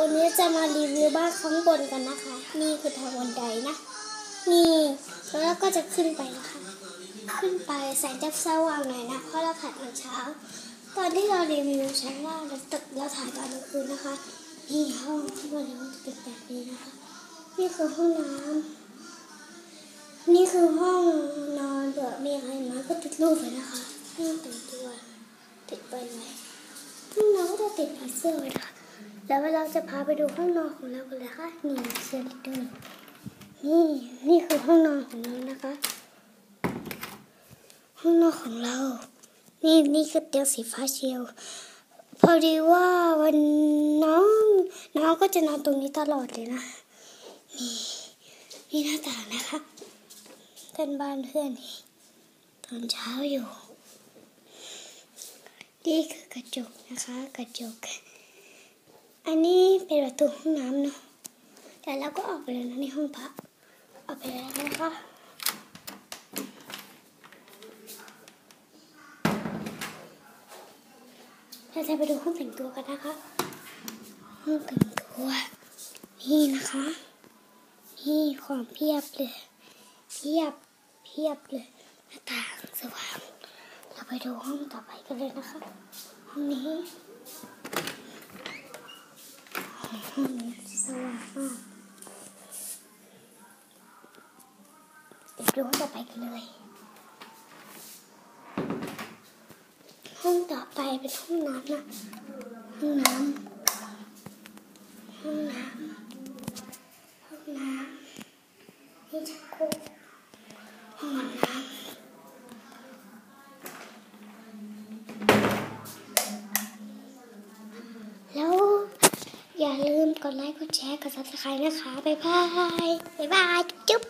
วันนี้จะมารีวิวบ้านข้างบนกันนะคะ นี่คือทางบันไดนะ นี่แล้วก็จะขึ้นไปนะคะ ขึ้นไปแสงจะสว่างหน่อยนะ เพราะเราถ่ายตอนเช้า ตอนที่เรารีวิวชั้นล่างเราตึกเราถ่ายตอนกลางคืนนะคะ นี่ห้องที่มันจะเป็นแบบนี้นะคะ นี่คือห้องน้ำนี่คือห้องนอนเผื่อมีอะไรมาก็ติดรูปเลยนะคะห้องแต่งตัวติดไปไว้ห้องนอนก็จะติดผีเสื้อไว้นะคะ แล้วเราจะพาไปดูห้องนอนของเรากันเลยค่ะนี่เสื้อลิเดอร์นี่นี่คือห้องนอนของเรานะคะ ห้องนอนของเรา นี่นี่คือเตียงสีฟ้าเชียว พอดีว่าวันน้องน้องก็จะนอนตรงนี้ตลอดเลยนะนี่นี่หน้าต่างนะคะเป็นบ้านเพื่อนตอนเช้าอยู่ นี่คือกระจกนะคะ กระจก อันนี้เป็นประตูห้องน้ำเนาะแต่เราก็ออกไปแล้วนะในห้องพักออกไปแล้วนะคะเราจะไปดูห้องแต่งตัวกันนะคะ ห้องแต่งตัว นี่นะคะ นี่ของเพียบเลย เพียบ เพียบเลย หน้าต่างสว่าง เราไปดูห้องต่อไปกันเลยนะคะ ห้องนี้ ห้องนี้สว่างมากเดี๋ยวดูห้องต่อไปกันเลย ห้องต่อไปเป็นห้องน้ำนะห้องน้ำ ห้องน้ำ ห้องน้ำนี่ชักโครกห้องน้ำแล้ว อย่าลืมกดไลค์ กดแชร์ กด subscribe นะคะ บ๊ายบาย บ๊ายบาย จุ๊บ